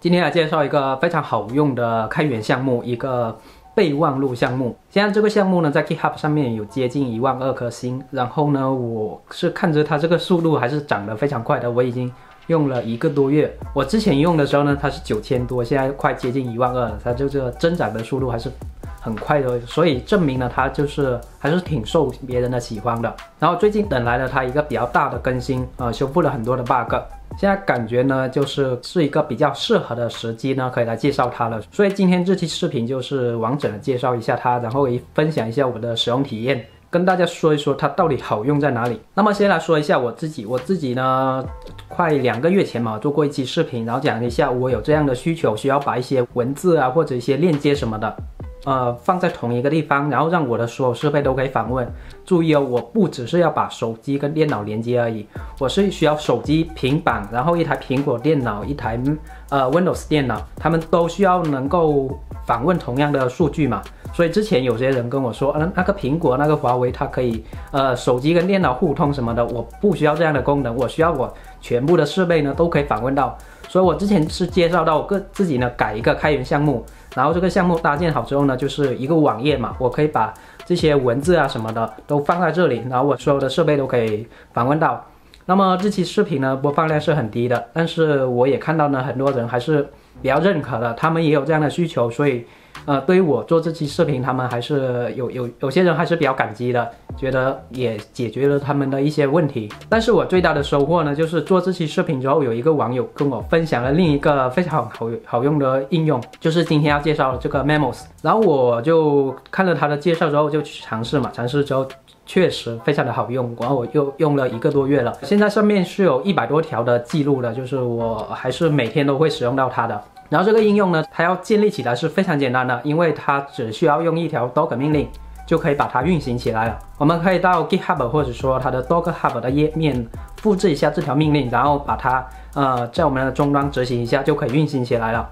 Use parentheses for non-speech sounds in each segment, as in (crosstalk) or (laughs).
今天来介绍一个非常好用的开源项目，一个备忘录项目。现在这个项目呢，在 GitHub 上面有接近一万二颗星。然后呢，我是看着它这个速度还是涨得非常快的。我已经用了一个多月，我之前用的时候呢，它是九千多，现在快接近一万二。它就这个增长的速度还是。很快的，所以证明了它就是还是挺受别人的喜欢的。然后最近等来了它一个比较大的更新，呃，修复了很多的 bug。现在感觉呢，就是是一个比较适合的时机呢，可以来介绍它了。所以今天这期视频就是完整的介绍一下它，然后也分享一下我的使用体验，跟大家说一说它到底好用在哪里。那么先来说一下我自己，我自己呢，快两个月前嘛做过一期视频，然后讲一下我有这样的需求，需要把一些文字啊或者一些链接什么的。呃，放在同一个地方，然后让我的所有设备都可以访问。注意哦，我不只是要把手机跟电脑连接而已，我是需要手机、平板，然后一台苹果电脑，一台呃 Windows 电脑，他们都需要能够访问同样的数据嘛。所以之前有些人跟我说，嗯，那个苹果、那个华为，它可以呃手机跟电脑互通什么的，我不需要这样的功能，我需要我全部的设备呢都可以访问到。所以我之前是介绍到我自己呢改一个开源项目。然后这个项目搭建好之后呢，就是一个网页嘛，我可以把这些文字啊什么的都放在这里，然后我所有的设备都可以访问到。那么这期视频呢播放量是很低的，但是我也看到呢很多人还是比较认可的，他们也有这样的需求，所以。呃，对于我做这期视频，他们还是有有有些人还是比较感激的，觉得也解决了他们的一些问题。但是我最大的收获呢，就是做这期视频之后，有一个网友跟我分享了另一个非常好好用的应用，就是今天要介绍的这个 Memos。然后我就看了他的介绍之后，就去尝试嘛，尝试之后确实非常的好用。然后我又用了一个多月了，现在上面是有一百多条的记录的，就是我还是每天都会使用到它的。然后这个应用呢，它要建立起来是非常简单的，因为它只需要用一条 Docker 命令就可以把它运行起来了。我们可以到 GitHub 或者说它的 Docker Hub 的页面复制一下这条命令，然后把它呃在我们的终端执行一下就可以运行起来了。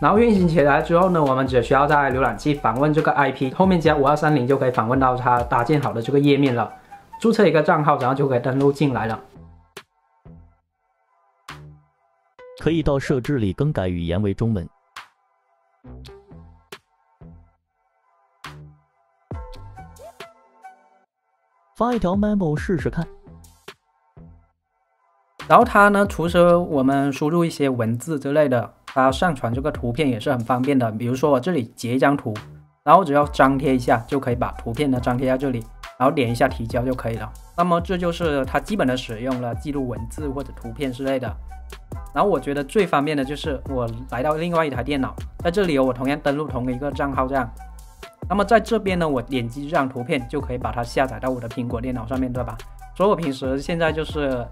然后运行起来之后呢，我们只需要在浏览器访问这个 IP，后面加五二三零就可以访问到它搭建好的这个页面了。注册一个账号，然后就可以登录进来了。可以到设置里更改语言为中文。发一条 memo 试试看。然后它呢，除了我们输入一些文字之类的。它上传这个图片也是很方便的，比如说我这里截一张图，然后只要张贴一下就可以把图片呢张贴在这里，然后点一下提交就可以了。那么这就是它基本的使用了，记录文字或者图片之类的。然后我觉得最方便的就是我来到另外一台电脑，在这里有我同样登录同一个账号这样。那么在这边呢，我点击这张图片就可以把它下载到我的苹果电脑上面对吧？所以我平时现在就是。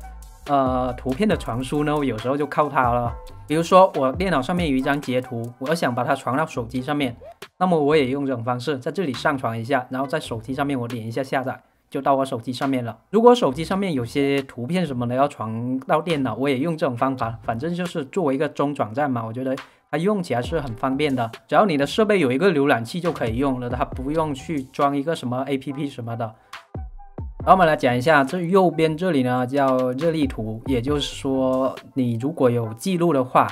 呃，图片的传输呢，我有时候就靠它了。比如说，我电脑上面有一张截图，我想把它传到手机上面，那么我也用这种方式，在这里上传一下，然后在手机上面我点一下下载，就到我手机上面了。如果手机上面有些图片什么的要传到电脑，我也用这种方法，反正就是作为一个中转站嘛，我觉得它用起来是很方便的。只要你的设备有一个浏览器就可以用了，它不用去装一个什么 APP 什么的。然后我们来讲一下，这右边这里呢叫热力图，也就是说，你如果有记录的话，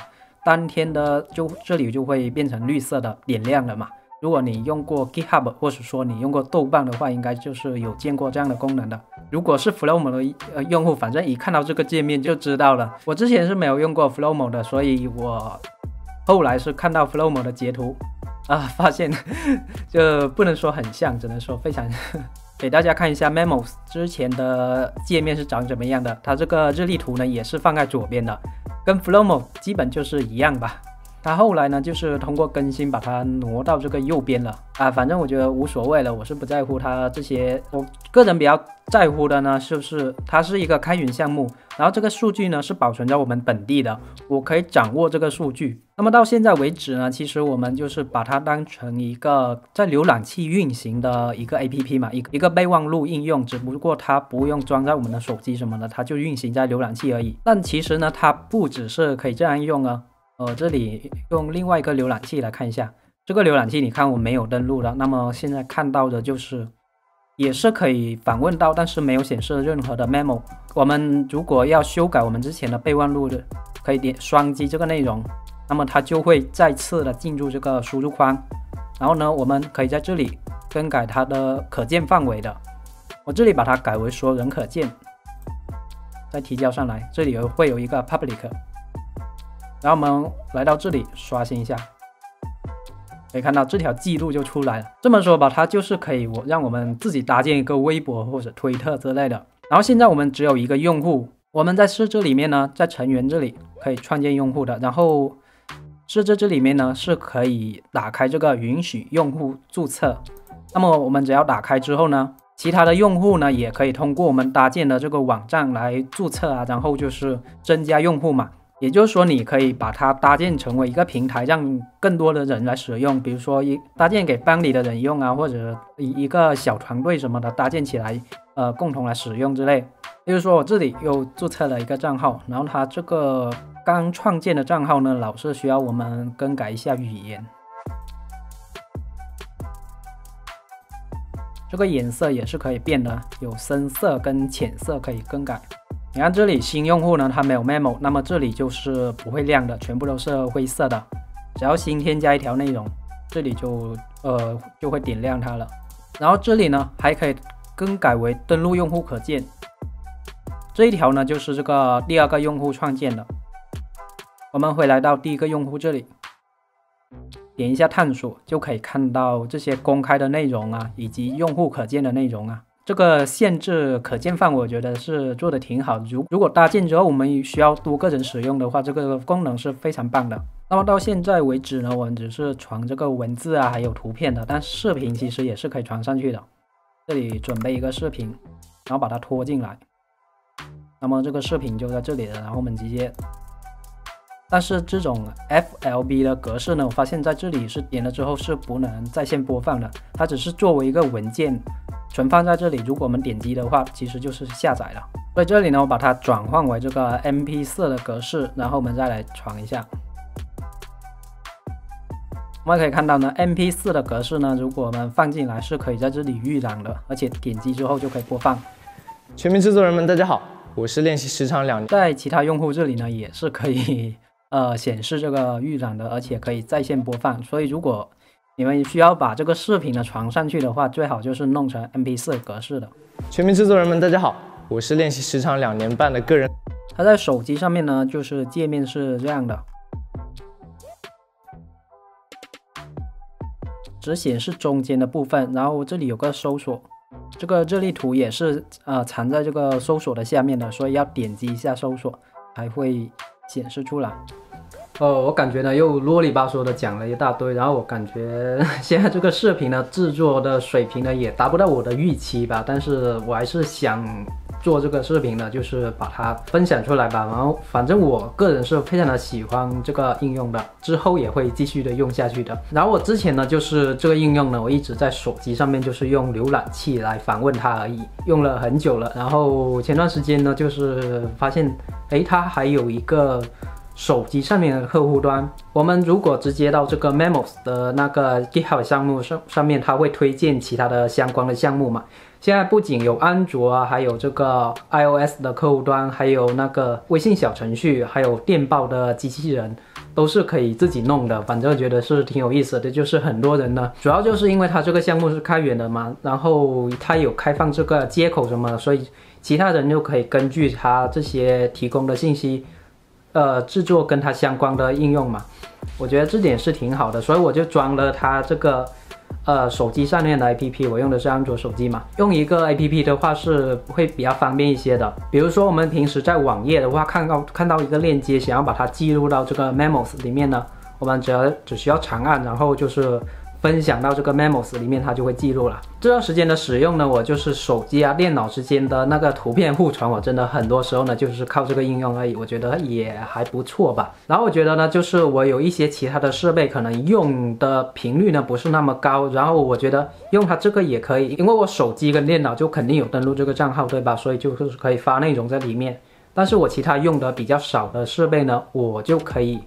当天的就这里就会变成绿色的点亮了嘛。如果你用过 GitHub 或者说你用过豆瓣的话，应该就是有见过这样的功能的。如果是 Flowmo 的呃用户，反正一看到这个界面就知道了。我之前是没有用过 Flowmo 的，所以我后来是看到 Flowmo 的截图啊，发现就不能说很像，只能说非常。给大家看一下 Memos 之前的界面是长怎么样的，它这个日历图呢也是放在左边的，跟 Flowmo 基本就是一样吧。它后来呢就是通过更新把它挪到这个右边了啊，反正我觉得无所谓了，我是不在乎它这些。我个人比较在乎的呢，是不是它是一个开源项目，然后这个数据呢是保存在我们本地的，我可以掌握这个数据。那么到现在为止呢，其实我们就是把它当成一个在浏览器运行的一个 A P P 嘛，一一个备忘录应用，只不过它不用装在我们的手机什么的，它就运行在浏览器而已。但其实呢，它不只是可以这样用啊。呃，这里用另外一个浏览器来看一下，这个浏览器你看我没有登录的，那么现在看到的就是也是可以访问到，但是没有显示任何的 memo。我们如果要修改我们之前的备忘录的，可以点双击这个内容，那么它就会再次的进入这个输入框。然后呢，我们可以在这里更改它的可见范围的，我这里把它改为说人可见。再提交上来，这里会有一个 public，然后我们来到这里刷新一下，可以看到这条记录就出来了。这么说吧，它就是可以我让我们自己搭建一个微博或者推特之类的。然后现在我们只有一个用户，我们在设置里面呢，在成员这里可以创建用户的，然后设置这里面呢是可以打开这个允许用户注册。那么我们只要打开之后呢？其他的用户呢，也可以通过我们搭建的这个网站来注册啊，然后就是增加用户嘛。也就是说，你可以把它搭建成为一个平台，让更多的人来使用。比如说，一搭建给班里的人用啊，或者一一个小团队什么的搭建起来，呃，共同来使用之类。比如说，我这里又注册了一个账号，然后它这个刚创建的账号呢，老是需要我们更改一下语言。这个颜色也是可以变的，有深色跟浅色可以更改。你看这里新用户呢，它没有 memo，那么这里就是不会亮的，全部都是灰色的。只要新添加一条内容，这里就呃就会点亮它了。然后这里呢还可以更改为登录用户可见。这一条呢就是这个第二个用户创建的。我们回来到第一个用户这里。点一下探索，就可以看到这些公开的内容啊，以及用户可见的内容啊。这个限制可见范围，我觉得是做的挺好。如如果搭建之后我们需要多个人使用的话，这个功能是非常棒的。那么到现在为止呢，我们只是传这个文字啊，还有图片的，但视频其实也是可以传上去的。这里准备一个视频，然后把它拖进来，那么这个视频就在这里了。然后我们直接。但是这种 FLB 的格式呢，我发现在这里是点了之后是不能在线播放的，它只是作为一个文件存放在这里。如果我们点击的话，其实就是下载了。所以这里呢，我把它转换为这个 MP4 的格式，然后我们再来传一下。我们可以看到呢，MP4 的格式呢，如果我们放进来是可以在这里预览的，而且点击之后就可以播放。全民制作人们，大家好，我是练习时长两年，在其他用户这里呢，也是可以。呃，显示这个预览的，而且可以在线播放。所以，如果你们需要把这个视频呢传上去的话，最好就是弄成 MP4 格式的。全民制作人们，大家好，我是练习时长两年半的个人。它在手机上面呢，就是界面是这样的，只显示中间的部分，然后这里有个搜索，这个热力图也是呃藏在这个搜索的下面的，所以要点击一下搜索才会显示出来。哦，我感觉呢又啰里吧嗦的讲了一大堆，然后我感觉 (laughs) 现在这个视频呢制作的水平呢也达不到我的预期吧，但是我还是想做这个视频呢，就是把它分享出来吧。然后反正我个人是非常的喜欢这个应用的，之后也会继续的用下去的。然后我之前呢就是这个应用呢，我一直在手机上面就是用浏览器来访问它而已，用了很久了。然后前段时间呢就是发现，哎，它还有一个。手机上面的客户端，我们如果直接到这个 Memos 的那个 GitHub 项目上上面，它会推荐其他的相关的项目嘛？现在不仅有安卓啊，还有这个 iOS 的客户端，还有那个微信小程序，还有电报的机器人，都是可以自己弄的。反正觉得是挺有意思的，就是很多人呢，主要就是因为它这个项目是开源的嘛，然后它有开放这个接口什么，所以其他人就可以根据它这些提供的信息。呃，制作跟它相关的应用嘛，我觉得这点是挺好的，所以我就装了它这个呃手机上面的 APP，我用的是安卓手机嘛，用一个 APP 的话是会比较方便一些的。比如说我们平时在网页的话，看到看到一个链接，想要把它记录到这个 Memos 里面呢，我们只要只需要长按，然后就是。分享到这个 Memos 里面，它就会记录了。这段时间的使用呢，我就是手机啊、电脑之间的那个图片互传，我真的很多时候呢就是靠这个应用而已。我觉得也还不错吧。然后我觉得呢，就是我有一些其他的设备可能用的频率呢不是那么高，然后我觉得用它这个也可以，因为我手机跟电脑就肯定有登录这个账号，对吧？所以就是可以发内容在里面。但是我其他用的比较少的设备呢，我就可以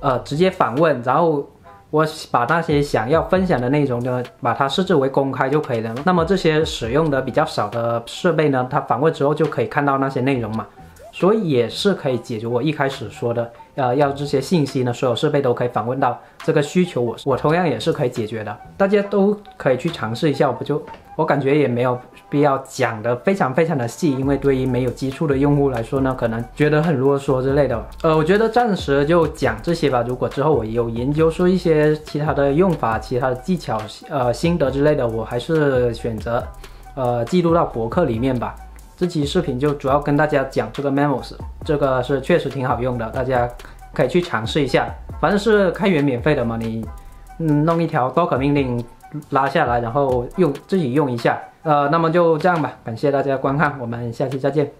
呃直接访问，然后。我把那些想要分享的内容呢，把它设置为公开就可以了。那么这些使用的比较少的设备呢，它访问之后就可以看到那些内容嘛。所以也是可以解决我一开始说的，呃，要这些信息呢，所有设备都可以访问到这个需求，我我同样也是可以解决的，大家都可以去尝试一下，我不就我感觉也没有必要讲的非常非常的细，因为对于没有基础的用户来说呢，可能觉得很啰嗦之类的，呃，我觉得暂时就讲这些吧，如果之后我有研究出一些其他的用法、其他的技巧、呃心得之类的，我还是选择，呃，记录到博客里面吧。这期视频就主要跟大家讲这个 Memos，这个是确实挺好用的，大家可以去尝试一下。反正是开源免费的嘛，你嗯弄一条 Docker 命令拉下来，然后用自己用一下。呃，那么就这样吧，感谢大家观看，我们下期再见。